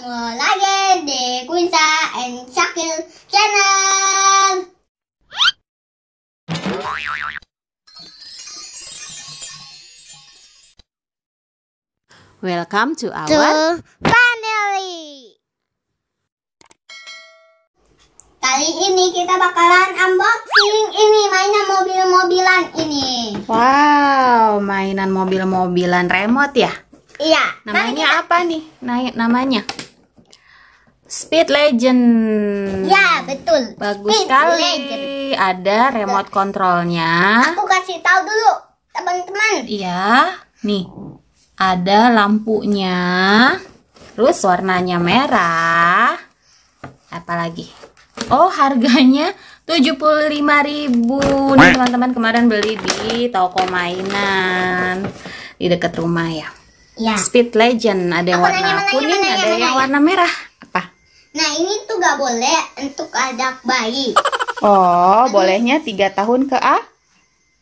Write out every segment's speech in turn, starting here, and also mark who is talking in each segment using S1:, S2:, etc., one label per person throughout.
S1: ketemu lagi di Kunsa and Shakil channel.
S2: Welcome to our
S1: To family. Kali ini kita bakalan unboxing ini mainan mobil-mobilan ini.
S2: Wow, mainan mobil-mobilan remote ya.
S1: Iya.
S2: Namanya apa nih? Na- namanya Speed Legend.
S1: Ya betul.
S2: Bagus
S1: Speed
S2: sekali.
S1: Legend.
S2: Ada remote kontrolnya.
S1: Aku kasih tahu dulu teman-teman.
S2: Iya, nih. Ada lampunya. Terus warnanya merah. Apalagi? Oh, harganya 75.000. Nih teman-teman kemarin beli di toko mainan di dekat rumah ya.
S1: Ya.
S2: Speed Legend ada yang
S1: Aku
S2: warna kuning,
S1: nanya,
S2: ada
S1: nanya.
S2: yang warna merah.
S1: Nah ini tuh gak boleh untuk anak bayi.
S2: Oh, bolehnya tiga tahun ke atas.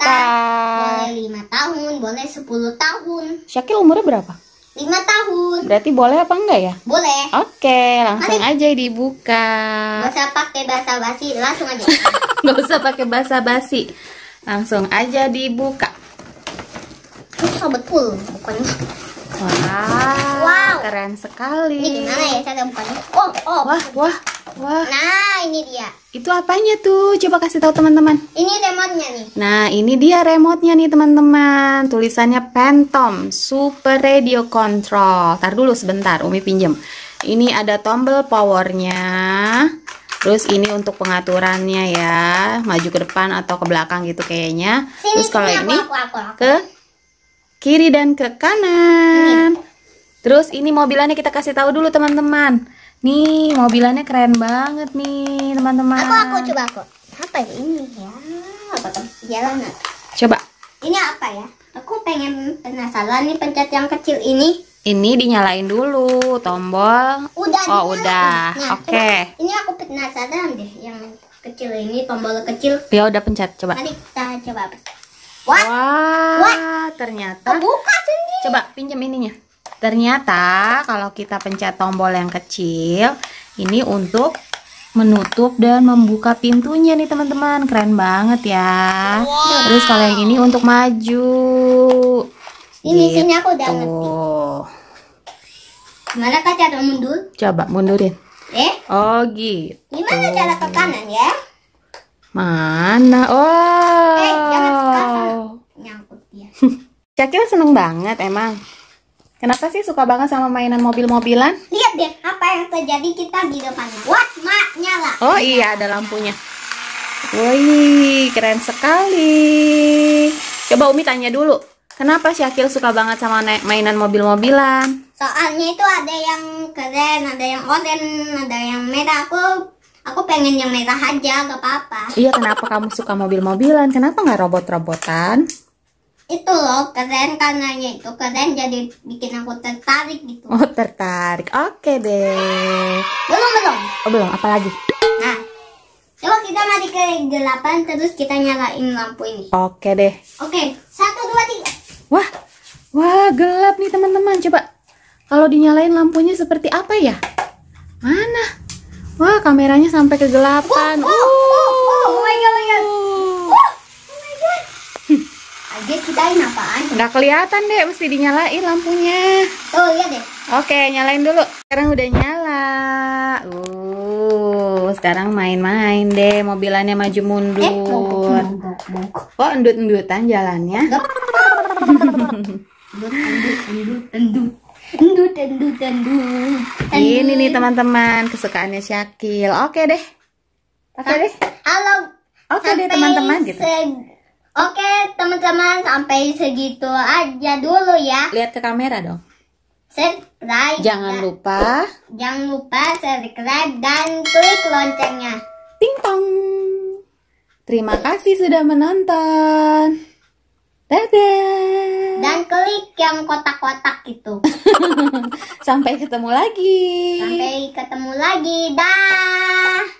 S1: Boleh lima tahun, boleh 10 tahun,
S2: Syakil umurnya berapa?
S1: lima tahun,
S2: Berarti boleh apa enggak ya?
S1: boleh.
S2: Oke, langsung aja dibuka.
S1: Gak usah pakai bahasa basi, langsung aja.
S2: Nggak usah pakai basa-basi. Langsung aja dibuka.
S1: Susah betul bukannya.
S2: Wah,
S1: Wow.
S2: keren sekali.
S1: Ini gimana ya cara bukanya? Oh, oh.
S2: Wah, wah, wah.
S1: Nah ini dia.
S2: Itu apanya tuh? Coba kasih tahu teman-teman.
S1: Ini remote-nya nih.
S2: Nah, ini dia remote-nya nih teman-teman. Tulisannya Phantom Super Radio Control. Tar dulu sebentar, Umi pinjem. Ini ada tombol powernya. Terus ini untuk pengaturannya ya, maju ke depan atau ke belakang gitu kayaknya.
S1: Sini,
S2: Terus kalau
S1: sini,
S2: ini
S1: aku, aku, aku, aku.
S2: ke kiri dan ke kanan. Terus ini mobilannya kita kasih tahu dulu teman-teman. Nih, mobilannya keren banget nih, teman-teman.
S1: Aku, aku coba aku. Apa ya ini ya? Apa tuh? Jalan.
S2: Coba.
S1: Ini apa ya? Aku pengen penasaran nih pencet yang kecil ini.
S2: Ini dinyalain dulu tombol.
S1: Udah
S2: Oh,
S1: dinyalain.
S2: udah.
S1: Nah,
S2: Oke.
S1: coba. Ini aku penasaran deh yang kecil ini tombol kecil.
S2: Ya udah pencet coba.
S1: Nanti kita coba pencet. Wah,
S2: Wah, ternyata.
S1: kebuka sendiri.
S2: Coba pinjam ininya. Ternyata kalau kita pencet tombol yang kecil, ini untuk menutup dan membuka pintunya nih teman-teman. Keren banget ya. Terus kalau yang ini untuk maju.
S1: Ini sini aku udah ngerti.
S2: Tuh.
S1: Gimana kak cara mundur?
S2: Coba mundurin.
S1: Eh,
S2: Oh gitu.
S1: gimana cara ke kanan ya?
S2: Mana? Oh.
S1: Eh, jangan ke kanan. Nyangkut dia.
S2: Syakil seneng banget emang. Kenapa sih suka banget sama mainan mobil-mobilan?
S1: Lihat deh apa yang terjadi kita di depannya. Wah, mak nyala.
S2: Oh iya ada lampunya. Wih keren sekali. Coba Umi tanya dulu. Kenapa Syakil suka banget sama na- mainan mobil-mobilan?
S1: Soalnya itu ada yang keren, ada yang oranye, ada yang merah. Aku aku pengen yang merah aja, gak apa-apa.
S2: Iya kenapa kamu suka mobil-mobilan? Kenapa nggak robot-robotan?
S1: Itu loh keren karenanya itu keren jadi bikin aku tertarik gitu.
S2: Oh tertarik. Oke deh.
S1: Belum belum.
S2: Oh belum. Apalagi?
S1: Nah, coba kita mari ke gelapan terus kita nyalain lampu ini.
S2: Oke deh.
S1: Oke, satu dua tiga.
S2: Wah, wah gelap nih teman-teman. Coba kalau dinyalain lampunya seperti apa ya? Mana? Wah, kameranya sampai kegelapan.
S1: Oh, oh, oh, oh my god, oh my god. Oh, oh my god. Aja kita ini apaan?
S2: Nggak kelihatan deh, mesti dinyalain lampunya.
S1: Tuh lihat deh.
S2: Oke, nyalain dulu. Sekarang udah nyala. Uh, sekarang main-main deh. Mobilannya maju
S1: Eh,
S2: mundur.
S1: mogok, mogok.
S2: Kok endut-endutan jalannya?
S1: Endut, endut, endut, endut. Endut, endut, endut.
S2: Ini nih teman-teman, kesukaannya Syakil. Oke deh. Oke deh.
S1: Halo.
S2: Oke deh teman-teman gitu.
S1: Oke teman-teman sampai segitu aja dulu ya.
S2: Lihat ke kamera dong.
S1: Subscribe.
S2: Jangan lupa
S1: Jangan lupa subscribe dan klik loncengnya.
S2: ting tong. Terima kasih sudah menonton. Dadah.
S1: Klik yang kotak-kotak gitu.
S2: Sampai ketemu lagi.
S1: Sampai ketemu lagi. Dah.